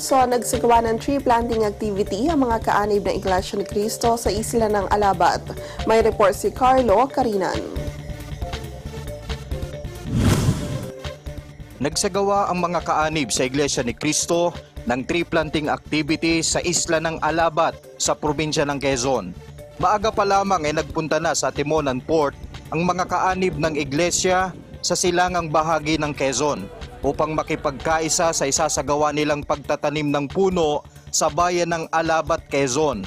Seryoso, nagsagawa ng tree planting activity ang mga kaanib ng Iglesia ni Cristo sa isla ng Alabat. May report si Carlo Carinan. Nagsagawa ang mga kaanib sa Iglesia ni Cristo ng tree planting activity sa isla ng Alabat sa probinsya ng Quezon. Maaga pa lamang ay nagpunta na sa Timonan Port ang mga kaanib ng iglesia sa silangang bahagi ng Quezon upang makipagkaisa sa isasagawa nilang pagtatanim ng puno sa bayan ng Alabat, Quezon.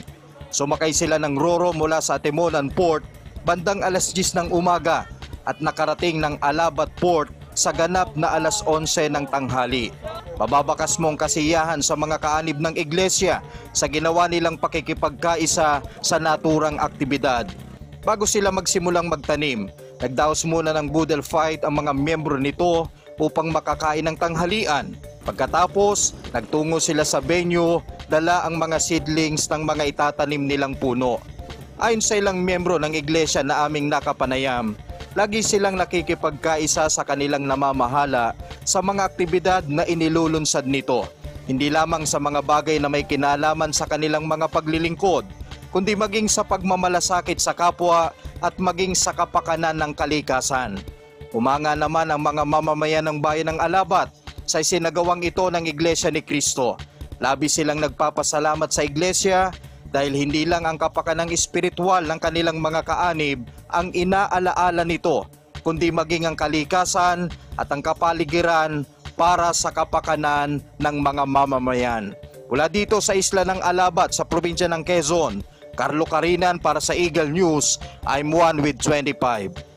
Sumakay sila ng Roro mula sa Timonan Port bandang alas 10 ng umaga at nakarating ng Alabat Port sa ganap na alas 11 ng tanghali. Mababakas mong kasiyahan sa mga kaanib ng iglesia sa ginawa nilang pakikipagkaisa sa naturang aktibidad. Bago sila magsimulang magtanim, nagdaos muna ng boodle fight ang mga miyembro nito upang makakain ng tanghalian. Pagkatapos, nagtungo sila sa venue, dala ang mga seedlings ng mga itatanim nilang puno. Ayon sa ilang miyembro ng iglesia na aming nakapanayam, lagi silang nakikipagkaisa sa kanilang namamahala sa mga aktibidad na inilulunsad nito. Hindi lamang sa mga bagay na may kinalaman sa kanilang mga paglilingkod, kundi maging sa pagmamalasakit sa kapwa at maging sa kapakanan ng kalikasan. Umanga naman ang mga mamamayan ng bayan ng Alabat sa isinagawang ito ng Iglesia ni Cristo. Labi silang nagpapasalamat sa Iglesia dahil hindi lang ang kapakanang espiritual ng kanilang mga kaanib ang inaalaala nito, kundi maging ang kalikasan at ang kapaligiran para sa kapakanan ng mga mamamayan. Mula dito sa isla ng Alabat sa probinsya ng Quezon, Carlo Carinan para sa Eagle News, I'm one with 25.